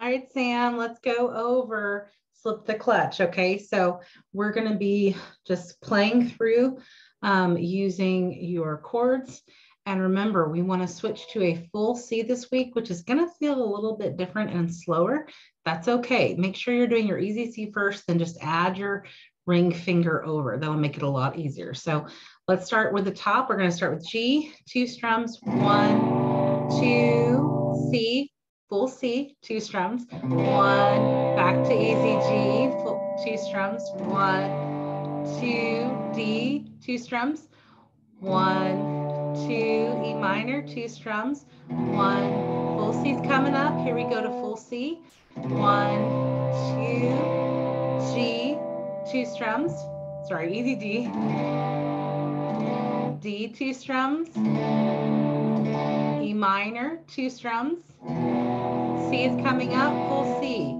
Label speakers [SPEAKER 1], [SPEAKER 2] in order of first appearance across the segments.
[SPEAKER 1] All right, Sam, let's go over slip the clutch. Okay, so we're going to be just playing through um, using your chords. And remember, we want to switch to a full C this week, which is going to feel a little bit different and slower. That's okay. Make sure you're doing your easy C first, then just add your ring finger over. That'll make it a lot easier. So let's start with the top. We're going to start with G, two strums, one, two, C, full C, two strums, one, back to easy G, full, two strums, one, two, D, two strums, one, two, E minor, two strums, one, full C's coming up. Here we go to full C, one, two, G, two strums, sorry, easy D, D, two strums, E minor, two strums, C is coming up, full C.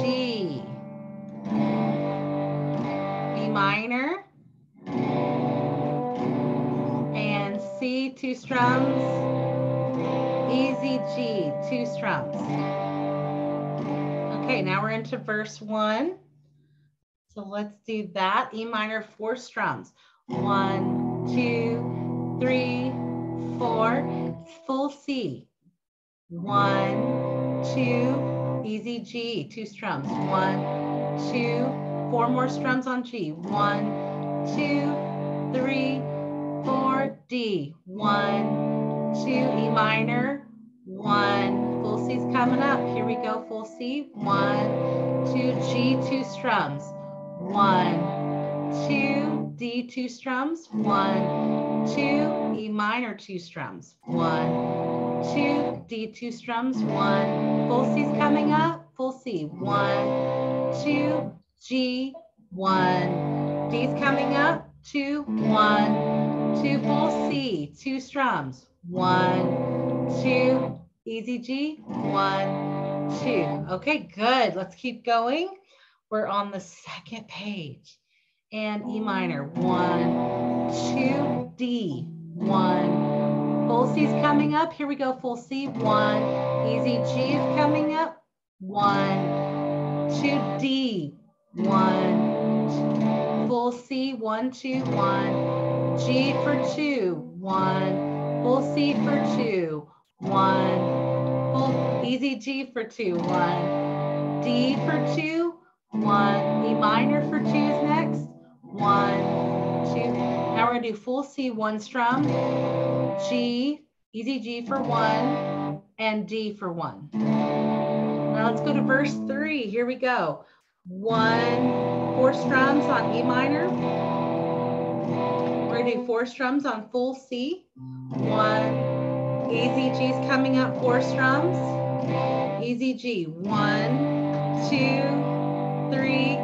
[SPEAKER 1] G. B minor. And C, two strums. Easy G, two strums. Okay, now we're into verse one. So let's do that. E minor, four strums. One, two, three, four full C. One, two, easy G, two strums. One, two, four more strums on G. One, two, three, four, D. One, two, E minor. One, full C's coming up. Here we go, full C. One, two, G, two strums. One, two, D, two strums. One, two, minor, two strums. One, two, D, two strums. One, full C's coming up, full C. One, two, G, one. D's coming up, two, one, two, full C, two strums. One, two, easy G, one, two. Okay, good. Let's keep going. We're on the second page and E minor. One, two, D, one. Full C's coming up. Here we go, full C. One, easy G is coming up. One, two, D, one. Full C, one, two, one. G for two, one. Full C for two, one. Full easy G for two, one. D for two, one. E minor for two is next. One, two. Now we're gonna do full C, one strum, G, easy G for one, and D for one. Now let's go to verse three. Here we go. One, four strums on E minor. We're gonna do four strums on full C. One, easy G's coming up, four strums. Easy G, one, two, three,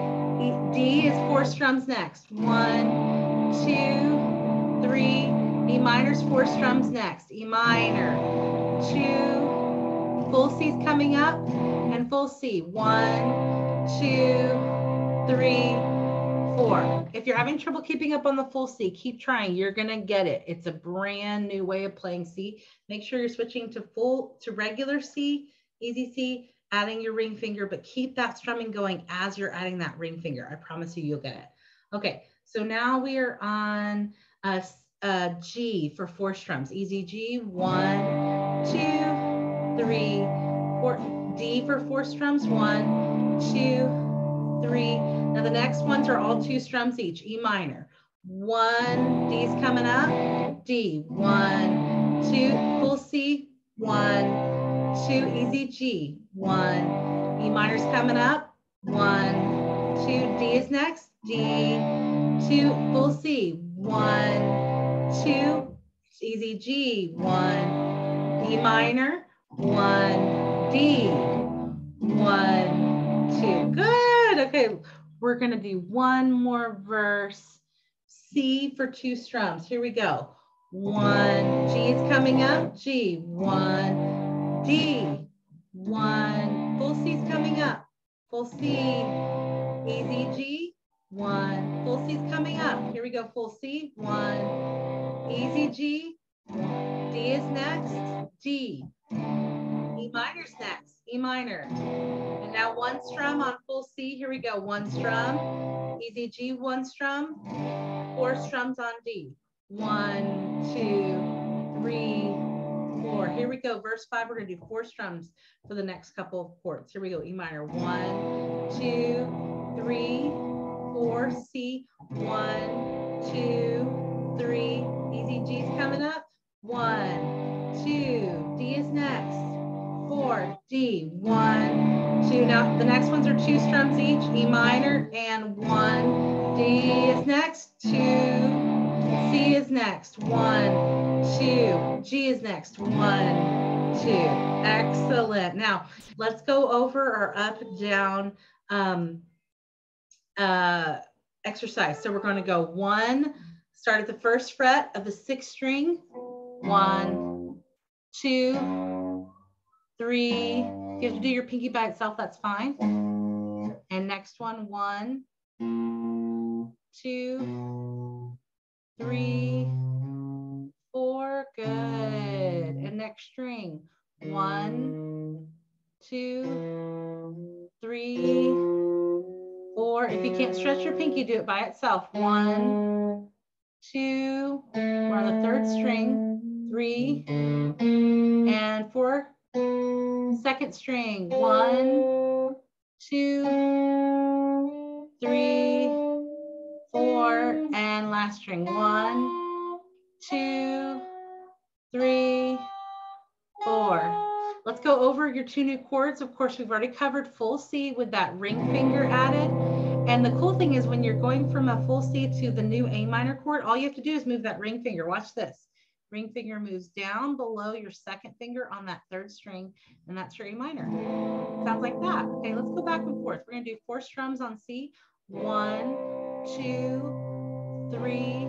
[SPEAKER 1] D is four strums next. One, two, three. E minor's four strums next. E minor, two. Full C's coming up and full C. One, two, three, four. If you're having trouble keeping up on the full C, keep trying. You're gonna get it. It's a brand new way of playing C. Make sure you're switching to full to regular C, easy C, adding your ring finger, but keep that strumming going as you're adding that ring finger. I promise you, you'll get it. Okay, so now we are on a, a G for four strums. Easy G, one, two, three, four. D for four strums, one, two, three. Now the next ones are all two strums each, E minor. One, D's coming up, D, one, two, full C, one, two, easy G, one. E minor's coming up, one, two, D is next, D, two, full C, one, two, easy G, one, E minor, one, D, one, two. Good. Okay, we're gonna do one more verse. C for two strums. Here we go. One, G is coming up, G, one, D, one, full C's coming up. Full C, easy G, one, full C's coming up. Here we go, full C, one, easy G, D is next, G, E minor's next, E minor. And now one strum on full C. Here we go. One strum, easy G, one strum, four strums on D. One, two, three, four. Here we go. Verse five, we're gonna do four strums for the next couple of chords. Here we go. E minor. One, two, three, four, C. One, two, three. Easy G's coming up. One, two. D is next. Four, D. One, two. Now the next ones are two strums each. E minor and one. D is next. Next. One, two. G is next. One, two. Excellent. Now let's go over our up, down um, uh, exercise. So we're going to go one, start at the first fret of the sixth string. One, two, three. You have to do your pinky by itself, that's fine. And next one, one, two, three, next string, one, mm. two, three, mm. four. If you can't stretch your pinky, do it by itself. One, two, we're on the third string, three, and four. Second string, one, two, three, four, and last string, one, two, three, four. Let's go over your two new chords. Of course, we've already covered full C with that ring finger added. And the cool thing is when you're going from a full C to the new A minor chord, all you have to do is move that ring finger. Watch this. Ring finger moves down below your second finger on that third string, and that's your A minor. Sounds like that. Okay, let's go back and forth. We're gonna do four strums on C. One, two, three,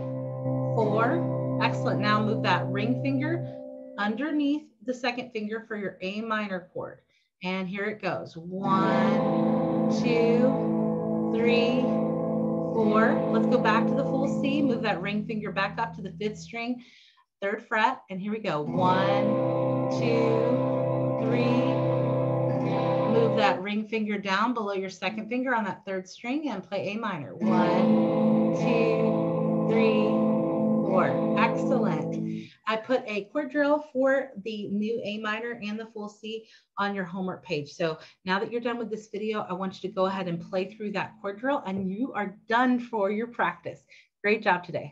[SPEAKER 1] four. Excellent. Now move that ring finger underneath the second finger for your A minor chord. And here it goes. One, two, three, four. Let's go back to the full C. Move that ring finger back up to the fifth string, third fret. And here we go. One, two, three. Move that ring finger down below your second finger on that third string and play A minor. One, two, three. Excellent. I put a drill for the new A minor and the full C on your homework page. So now that you're done with this video, I want you to go ahead and play through that drill and you are done for your practice. Great job today.